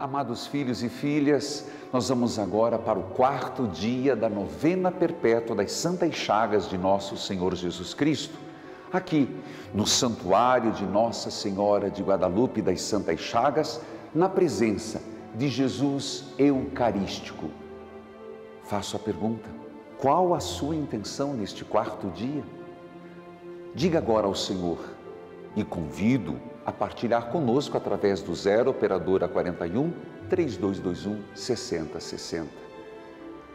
Amados filhos e filhas, nós vamos agora para o quarto dia da novena perpétua das Santas Chagas de nosso Senhor Jesus Cristo. Aqui, no santuário de Nossa Senhora de Guadalupe das Santas Chagas, na presença de Jesus Eucarístico. Faço a pergunta: qual a sua intenção neste quarto dia? Diga agora ao Senhor e convido a partilhar conosco através do 0 operadora 41 3221 6060.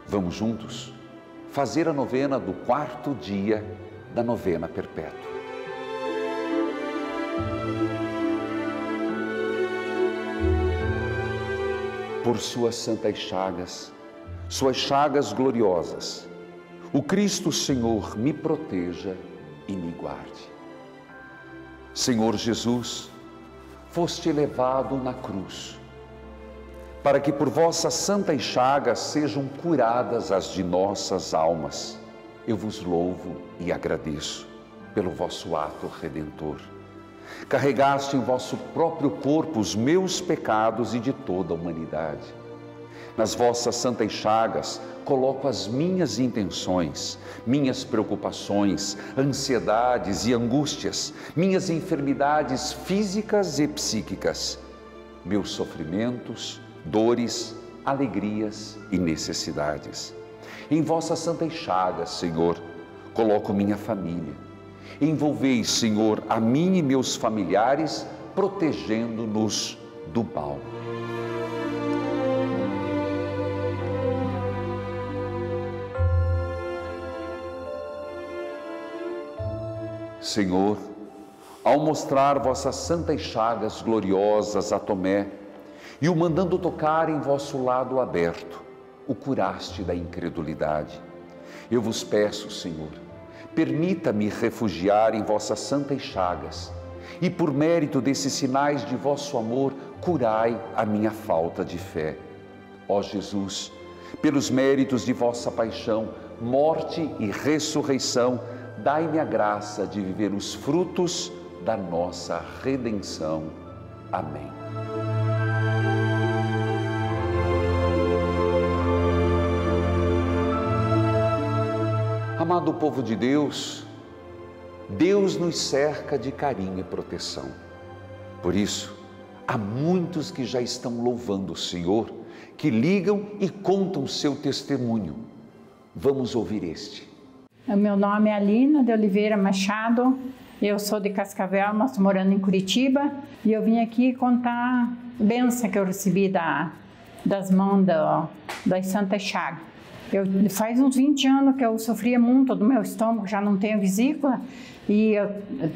Vamos juntos fazer a novena do quarto dia da novena perpétua. Por suas santas chagas, suas chagas gloriosas, o Cristo Senhor me proteja e me guarde. Senhor Jesus, foste elevado na cruz, para que por vossas santas chagas sejam curadas as de nossas almas. Eu vos louvo e agradeço pelo vosso ato redentor. Carregaste em vosso próprio corpo os meus pecados e de toda a humanidade nas vossas santas chagas, coloco as minhas intenções, minhas preocupações, ansiedades e angústias, minhas enfermidades físicas e psíquicas, meus sofrimentos, dores, alegrias e necessidades. Em vossas santas chagas, Senhor, coloco minha família. Envolvei, Senhor, a mim e meus familiares, protegendo-nos do mal. Senhor, ao mostrar vossas santas chagas gloriosas a Tomé e o mandando tocar em vosso lado aberto, o curaste da incredulidade. Eu vos peço, Senhor, permita-me refugiar em vossas santas chagas e, por mérito desses sinais de vosso amor, curai a minha falta de fé. Ó Jesus, pelos méritos de vossa paixão, morte e ressurreição, dai-me a graça de viver os frutos da nossa redenção. Amém. Amado povo de Deus, Deus nos cerca de carinho e proteção. Por isso, há muitos que já estão louvando o Senhor, que ligam e contam seu testemunho. Vamos ouvir este. O meu nome é Alina de Oliveira Machado, eu sou de Cascavel, mas estou morando em Curitiba. E eu vim aqui contar a benção que eu recebi da, das mãos da, das Santa Chagas. Eu, faz uns 20 anos que eu sofria muito do meu estômago, já não tenho vesícula, e eu,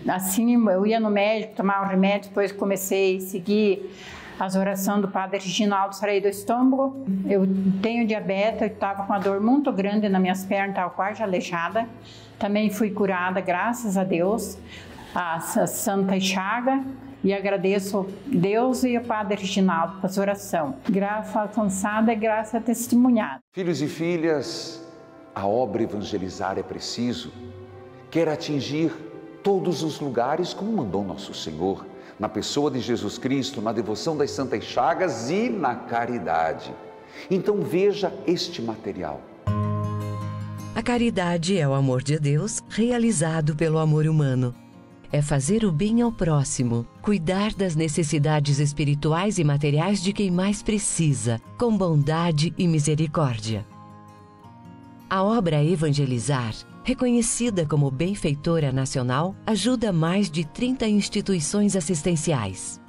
assim eu ia no médico, tomava remédio, depois comecei a seguir as orações do Padre Reginaldo Sarei do estômago. Eu tenho diabetes, eu estava com uma dor muito grande nas minhas pernas, estava quase aleijada. Também fui curada, graças a Deus, a, Santa Chaga. E agradeço Deus e o Padre Reginaldo por sua oração. Graça alcançada e graça testemunhada. Filhos e filhas, a obra evangelizar é preciso. Quer atingir todos os lugares como mandou nosso Senhor na pessoa de Jesus Cristo, na devoção das Santas Chagas e na caridade. Então veja este material. A caridade é o amor de Deus realizado pelo amor humano. É fazer o bem ao próximo, cuidar das necessidades espirituais e materiais de quem mais precisa, com bondade e misericórdia. A obra Evangelizar Reconhecida como benfeitora nacional, ajuda mais de 30 instituições assistenciais.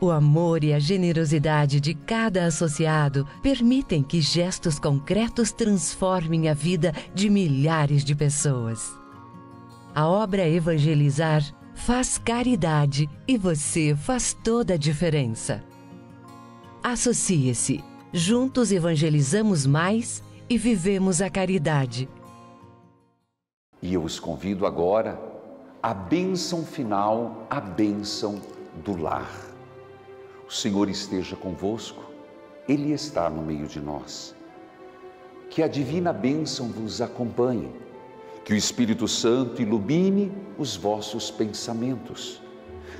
O amor e a generosidade de cada associado permitem que gestos concretos transformem a vida de milhares de pessoas. A obra Evangelizar faz caridade e você faz toda a diferença. Associe-se. Juntos evangelizamos mais e vivemos a caridade. E eu os convido agora à bênção final, a bênção do lar. O Senhor esteja convosco, Ele está no meio de nós. Que a divina bênção vos acompanhe, que o Espírito Santo ilumine os vossos pensamentos,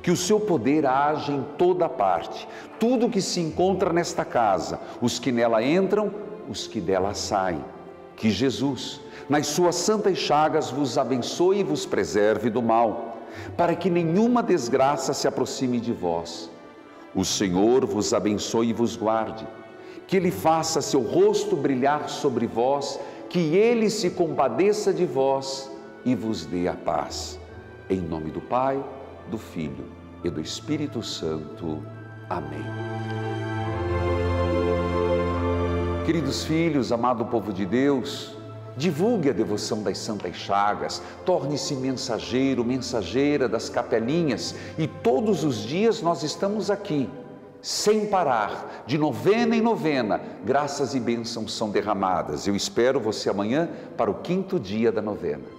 Que o seu poder age em toda parte. Tudo que se encontra nesta casa, os que nela entram, os que dela saem. Que Jesus, nas suas santas chagas, vos abençoe e vos preserve do mal, para que nenhuma desgraça se aproxime de vós. O Senhor vos abençoe e vos guarde. Que Ele faça seu rosto brilhar sobre vós, que Ele se compadeça de vós e vos dê a paz. Em nome do Pai, do Filho e do Espírito Santo. Amém. Queridos filhos, amado povo de Deus, divulgue a devoção das Santas Chagas, torne-se mensageiro, mensageira das capelinhas e todos os dias nós estamos aqui, sem parar, de novena em novena, graças e bênçãos são derramadas. Eu espero você amanhã para o quinto dia da novena.